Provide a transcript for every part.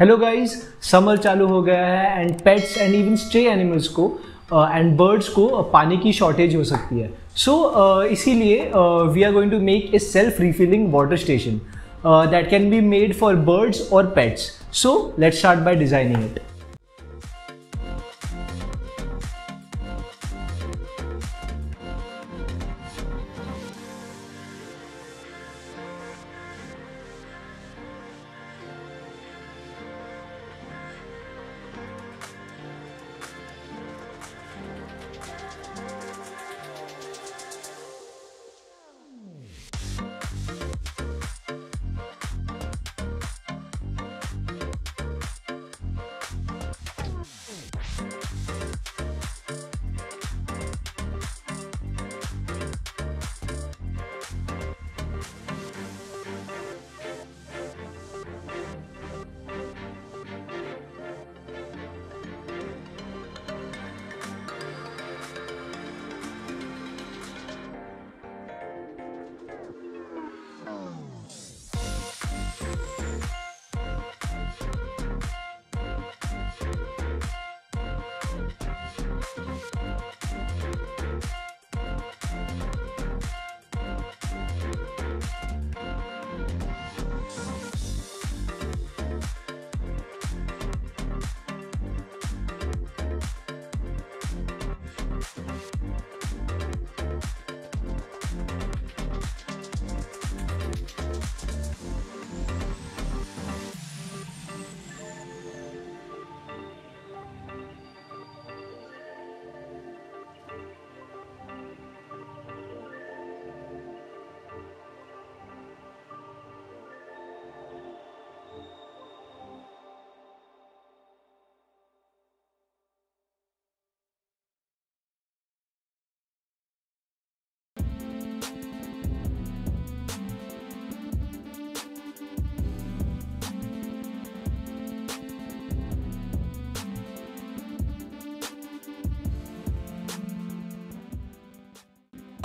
Hello guys summer चालू हो गया है and pets and even stray animals को एंड uh, बर्ड्स को uh, पानी की शॉर्टेज हो सकती है। सो so, uh, इसीलिए we are going to make a self refilling water station that can be made for birds और pets so let's start by designing it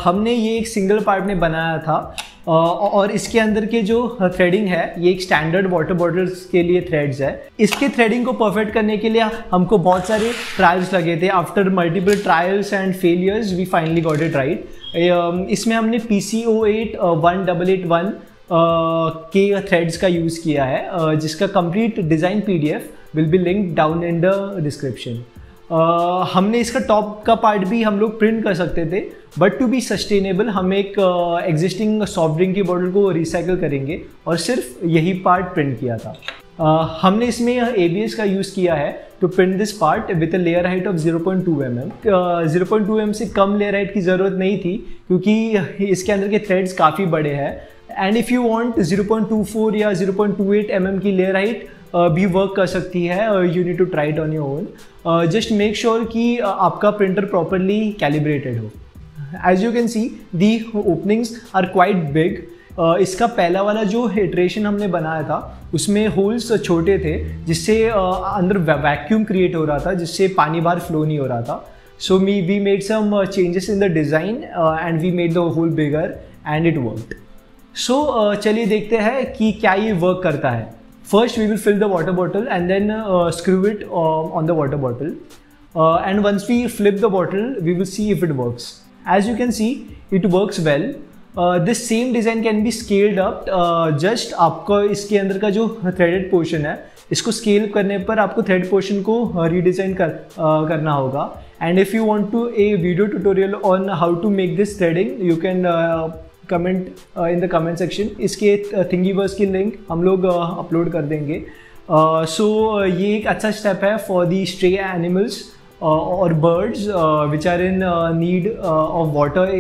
हमने ये एक सिंगल पार्ट में बनाया था और इसके अंदर के जो थ्रेडिंग है, ये एक स्टैंडर्ड वाटर बॉटल्स के लिए थ्रेड्स है। इसके थ्रेडिंग को परफेक्ट करने के लिए हमको बहुत सारे ट्रायल्स लगे थे। After multiple trials and failures we finally got it right इसमें हमने P C O eight one double eight one के थ्रेड्स का यूज़ किया है जिसका complete design P D F will be link down in the description हमने इसका top का पार्ट भी हम लोग प्रिंट कर सकते थे। बट टू बी सस्टेनेबल हम एक एग्जिस्टिंग सॉफ्ट ड्रिंक की बॉटल को रिसाइकल करेंगे और सिर्फ़ यही पार्ट प्रिंट किया था। Uh, हमने इसमें ABS का यूज़ किया है to print this part with a layer height of 0.2 point two M M zero point two M से कम लेयर हाइट की ज़रूरत नहीं थी क्योंकि इसके अंदर के थ्रेड्स काफ़ी बड़े हैं। एंड इफ़ यू वांट 0.24 या 0.28 एम की लेयर हाइट भी वर्क कर सकती है you need to try it on your own just make sure कि आपका प्रिंटर प्रॉपरली कैलिब्रेटेड हो। As you can see the openings are quite big इसका पहला वाला जो हेट्रेशन हमने बनाया था उसमें होल्स छोटे थे जिससे uh, अंदर वैक्यूम क्रिएट हो रहा था जिससे पानी बाहर फ्लो नहीं हो रहा था so me we made some changes in the design and we made the hole bigger and it work so चलिए देखते हैं कि क्या ये वर्क करता है first we will fill the water bottle and then uh, on the water bottle. Uh, and once we flip the bottle, we will see if it works. As you can see, it works well. This same design can be scaled up just आपको इसके अंदर का जो threaded portion है इसको scale करने पर आपको थ्रेड पोर्शन को रीडिज़ाइन कर uh, करना होगा. And if you want to a video tutorial on how to make this threading you can comment in the comment section इसके थिंगीवर्स की लिंक हम लोग अपलोड uh, कर देंगे. सो uh, so, uh, ये एक अच्छा स्टेप है फॉर दी स्ट्रे एनिमल्स और birds which are in need of water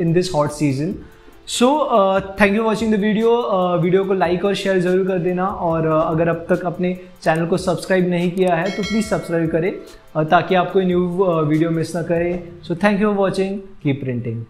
in this hot season so thank you watching the video video को लाइक और शेयर ज़रूर कर देना। और uh, अगर अब तक अपने चैनल को सब्सक्राइब नहीं किया है तो प्लीज़ सब्सक्राइब करें uh, ताकि आपको न्यू वीडियो मिस ना करें। So thank you for watching keep printing